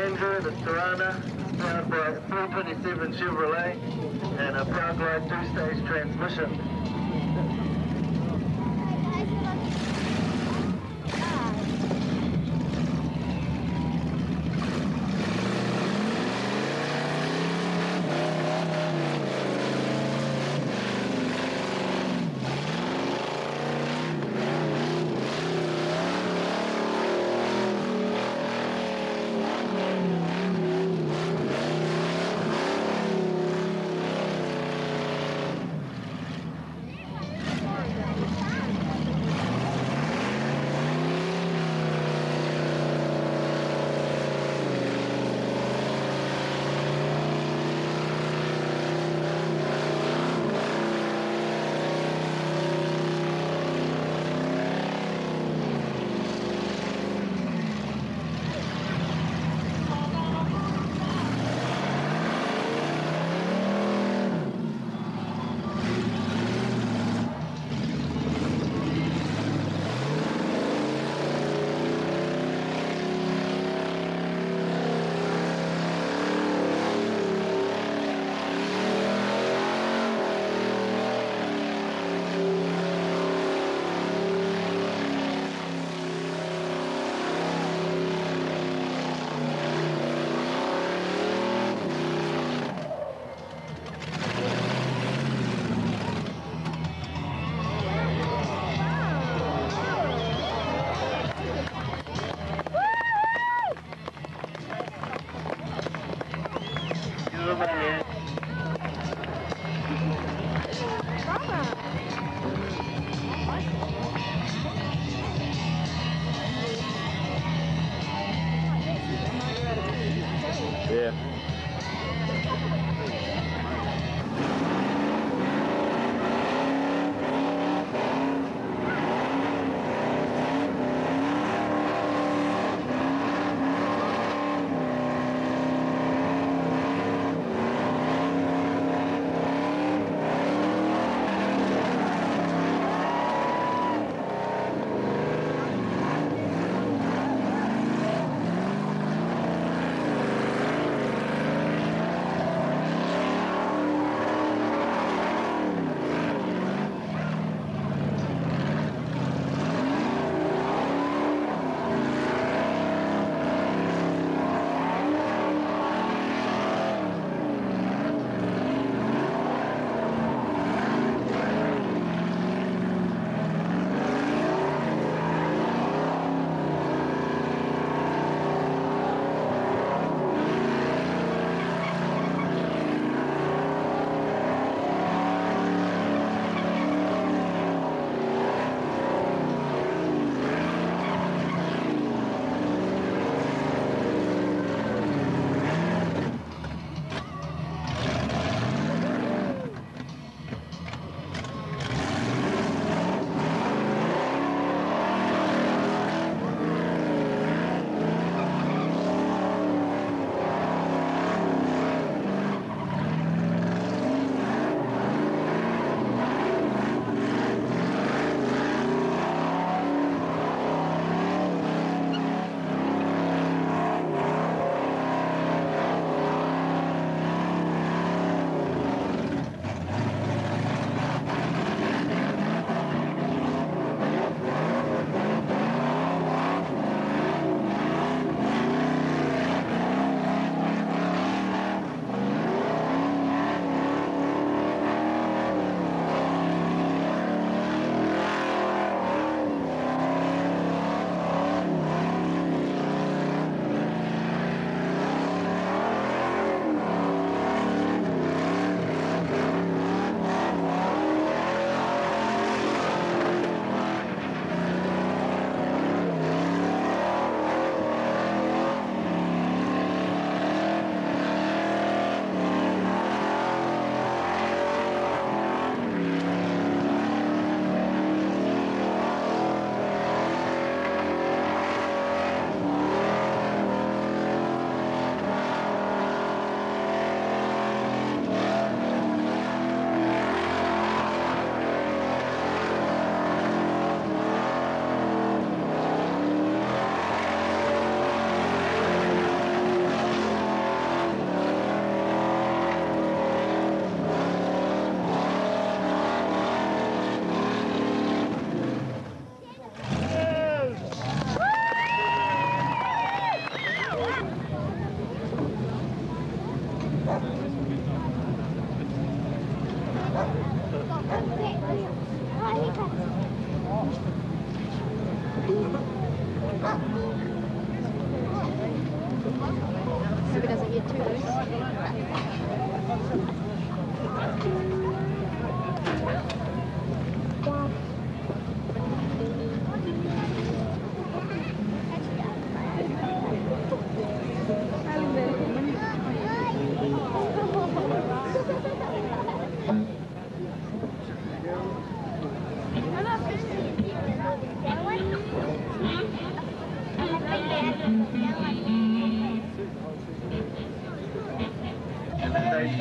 Andrew, the Torana, powered uh, by 327 Chevrolet, and a Glide two-stage transmission.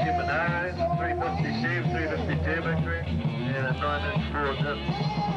Stage Gemini, 350 Chev, 350 turbo track, and a 9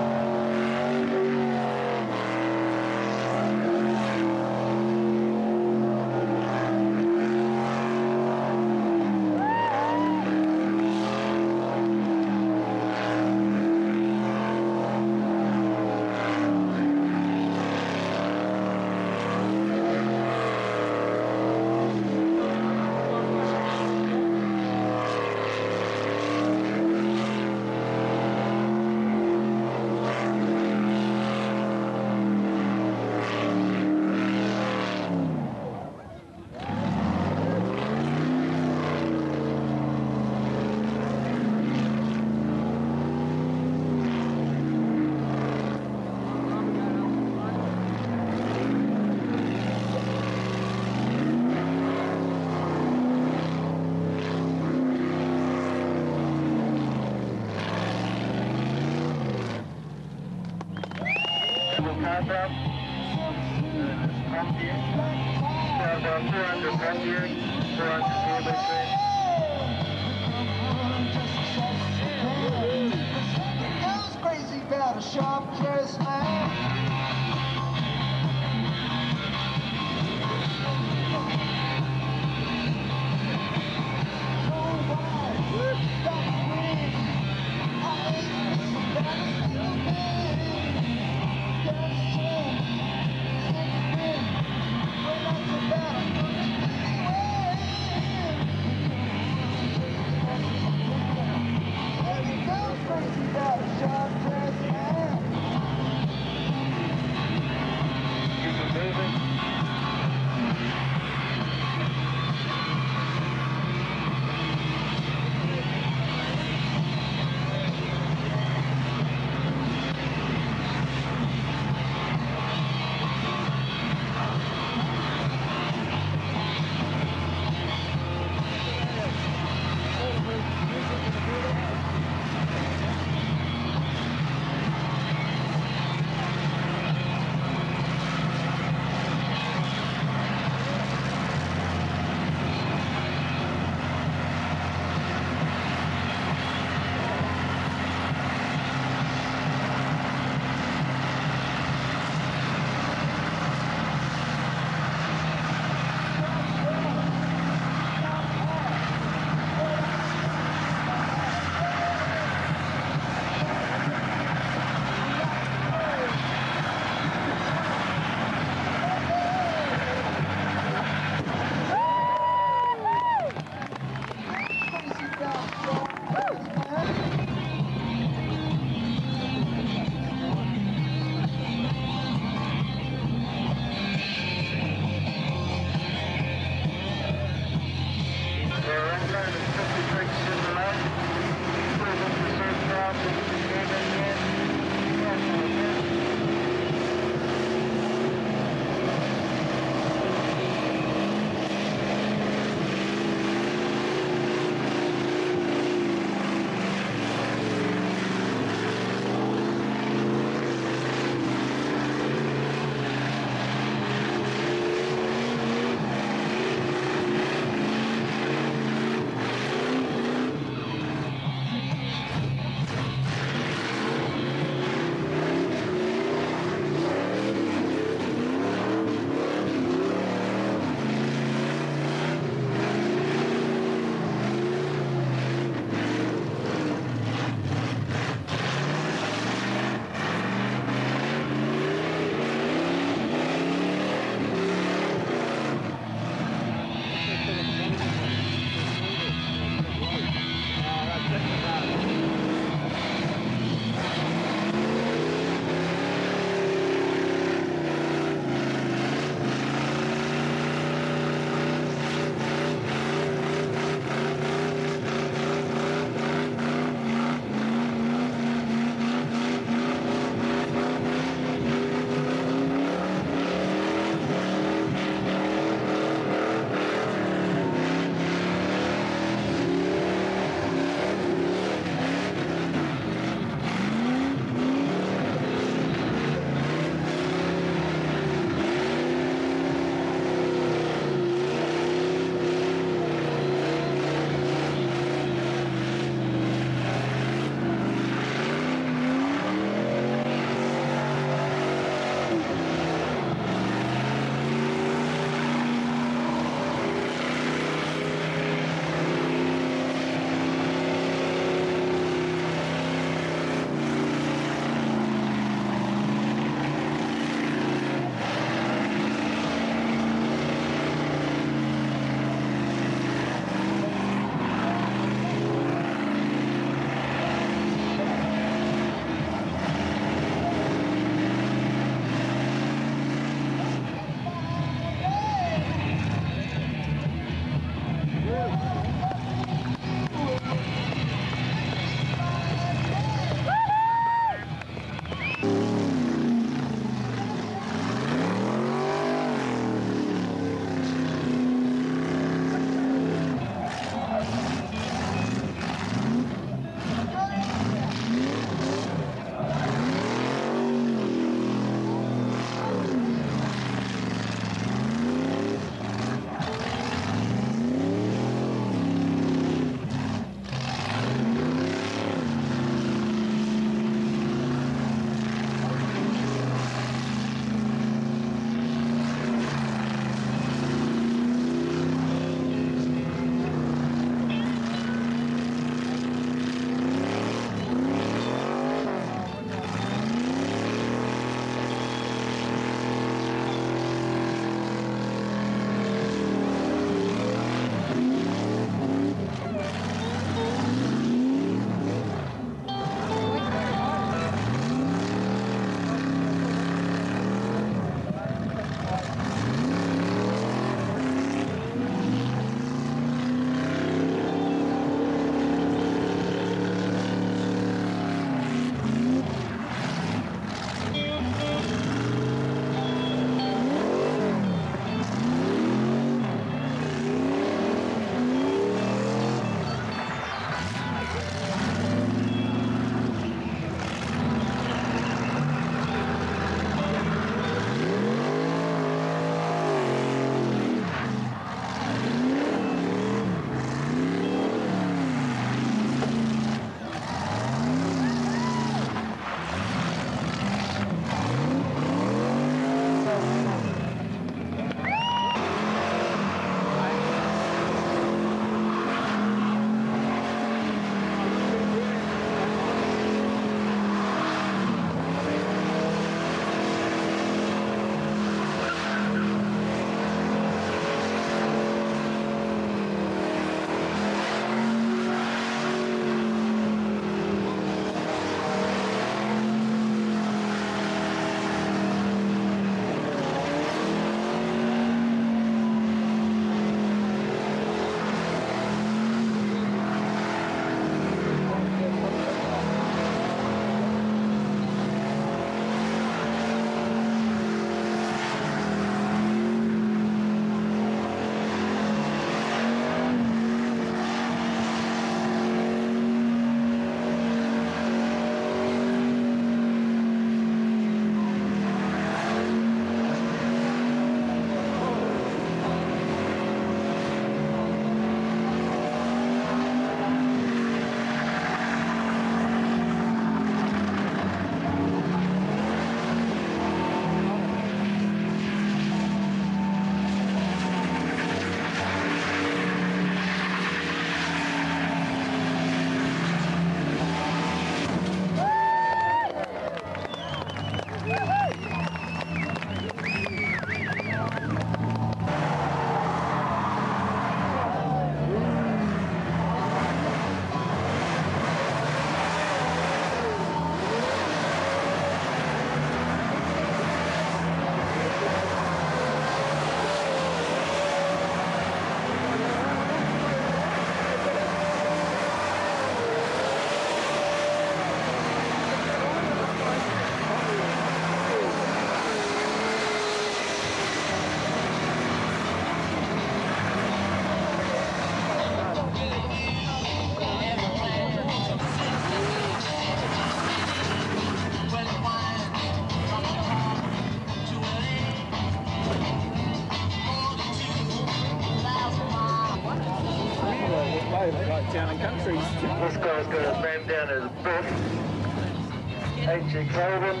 Colvin.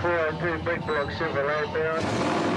402 Big Block Chevrolet bound.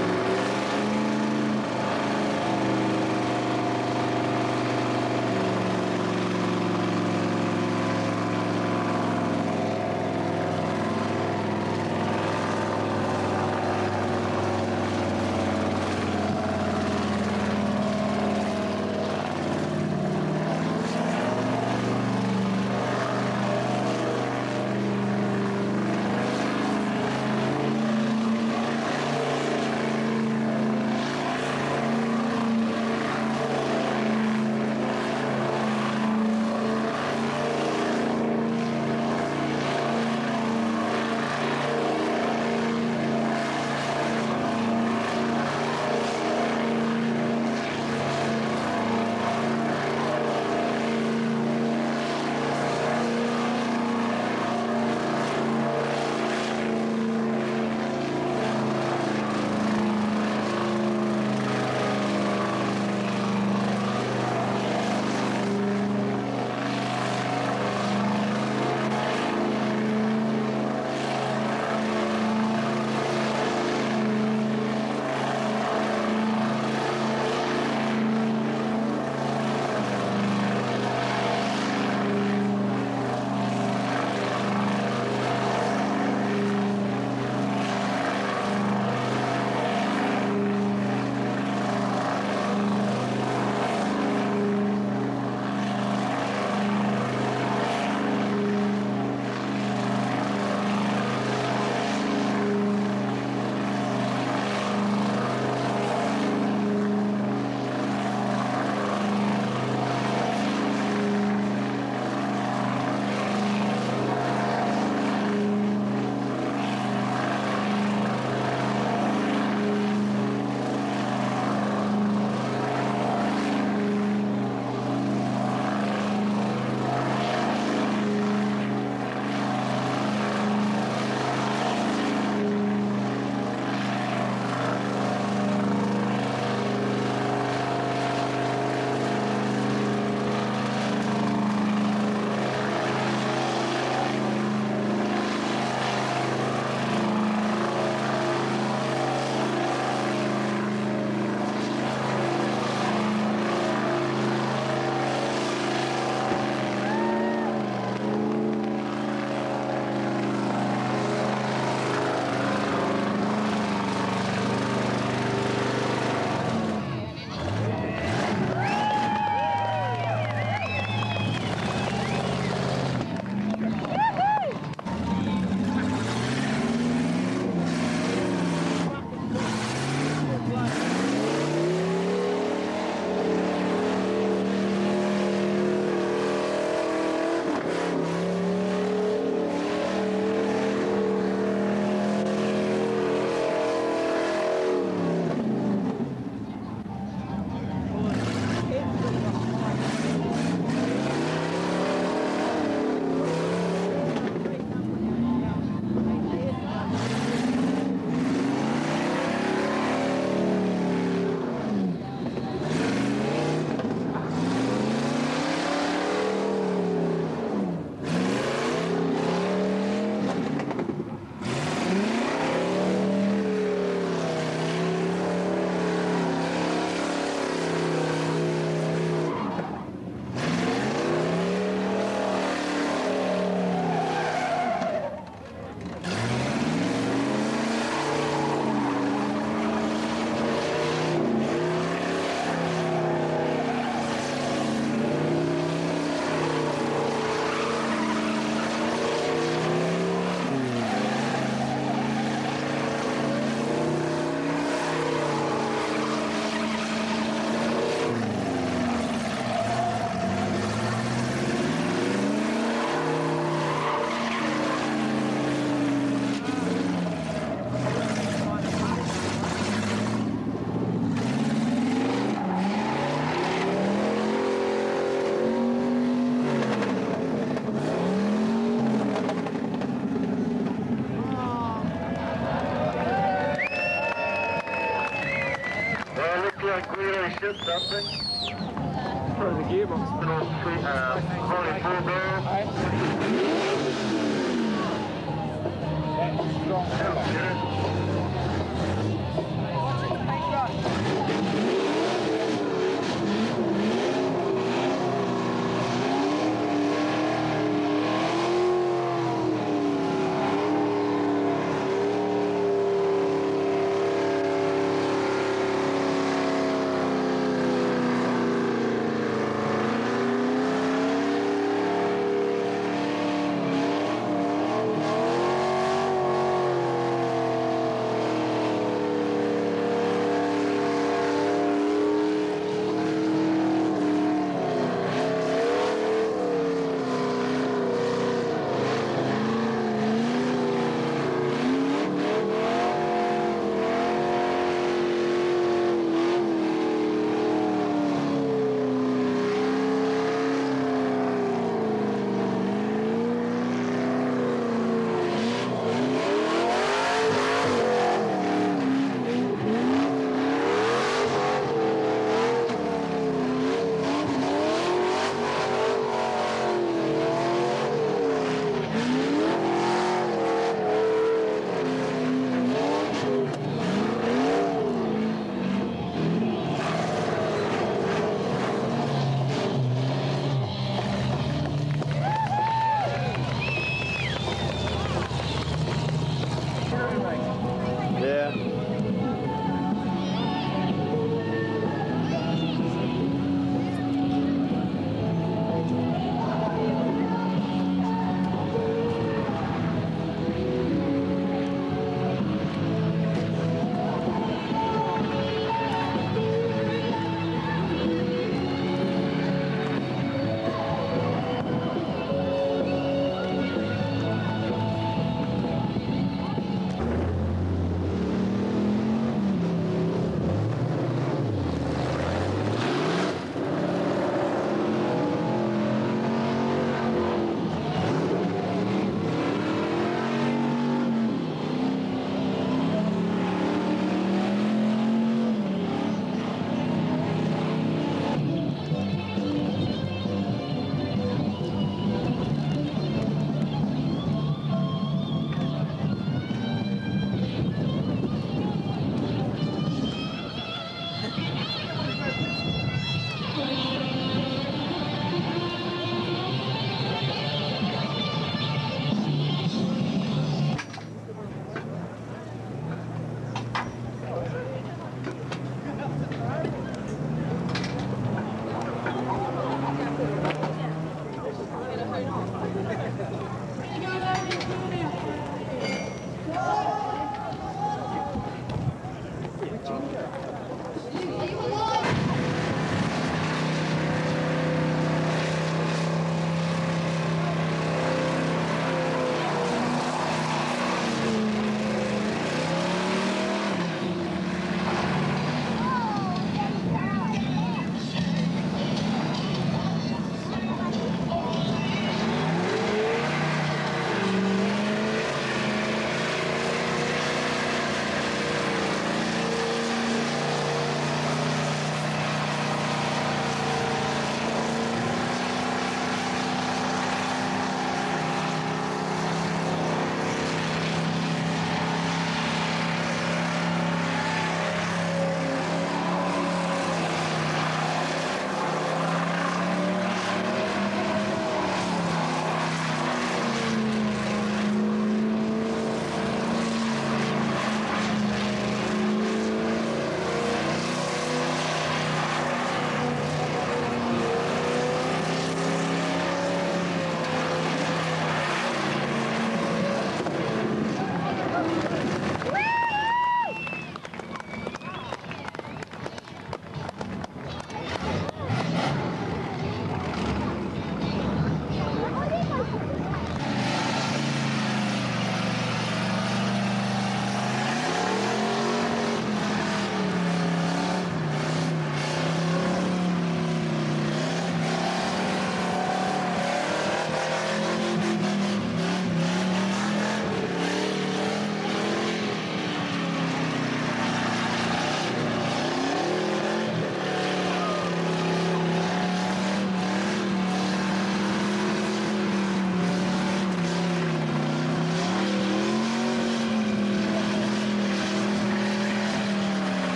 Well, looks like Guido shit something. Probably the gearbox. uh, holy full barrel. Hey? That's strong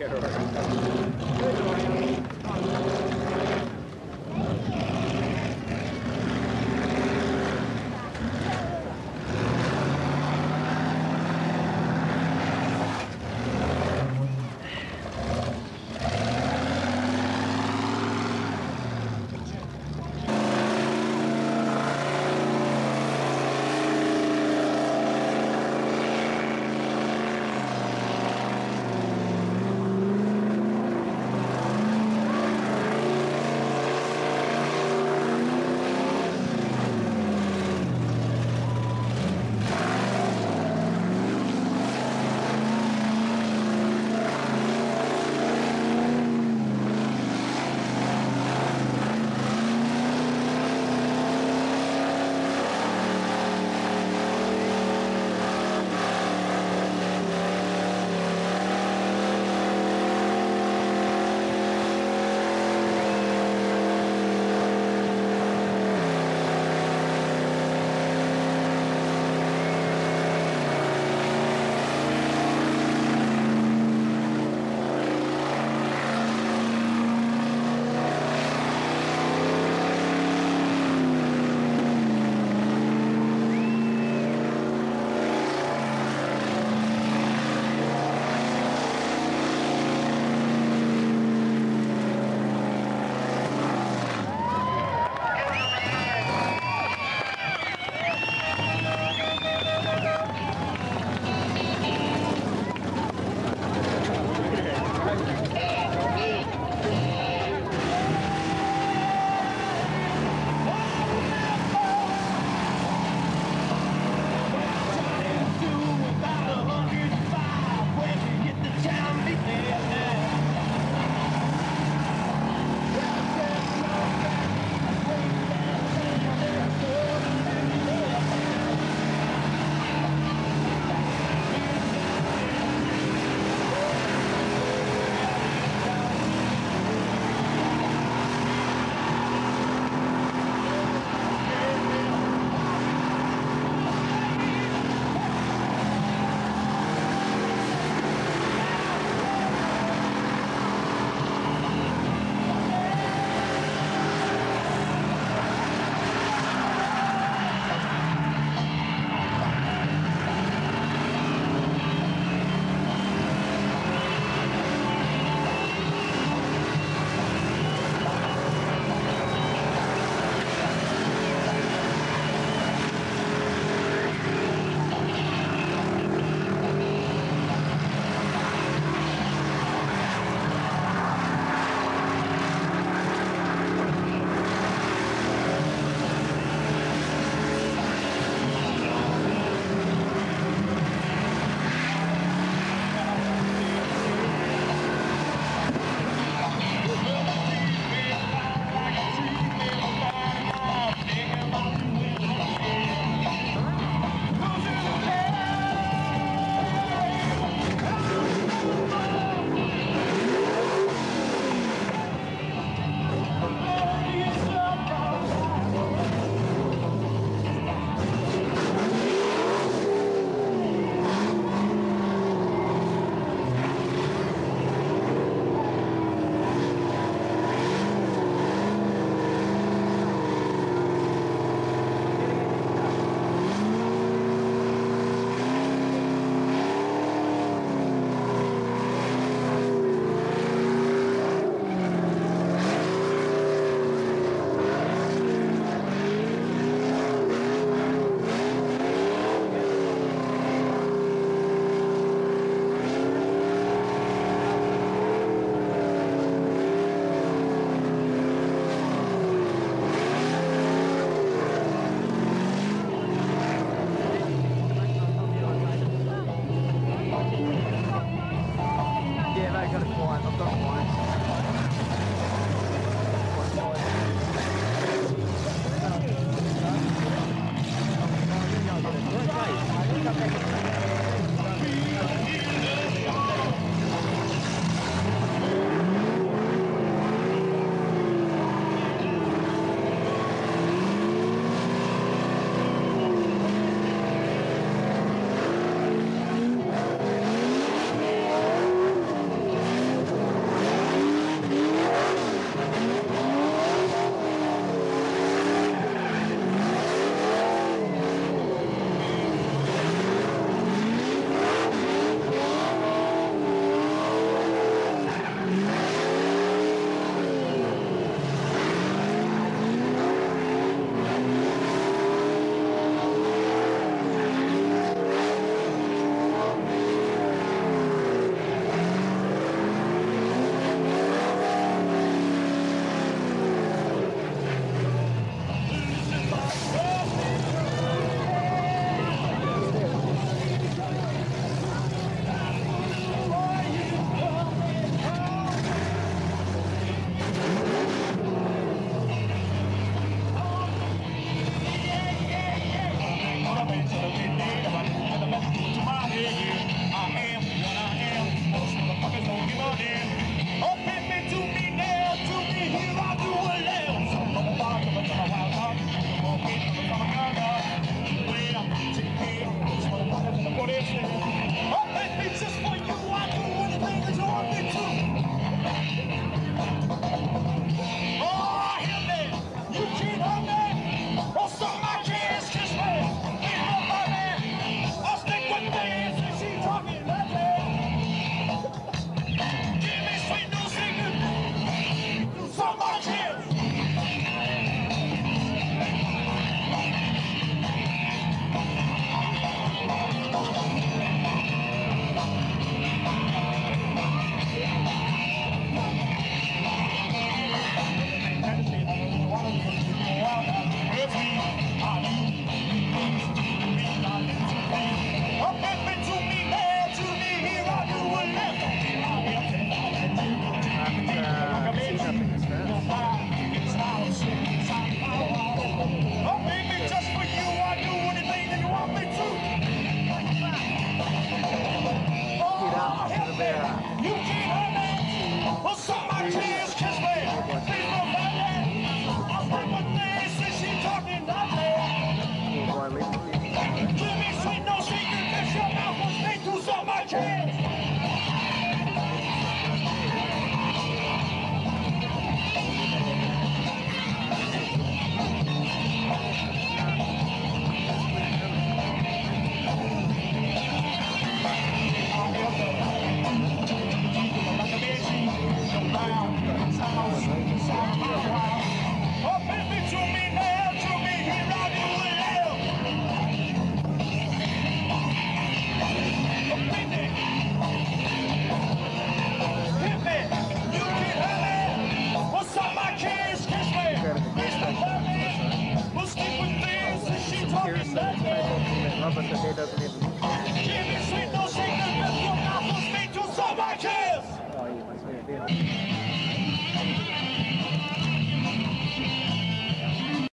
Yeah, right.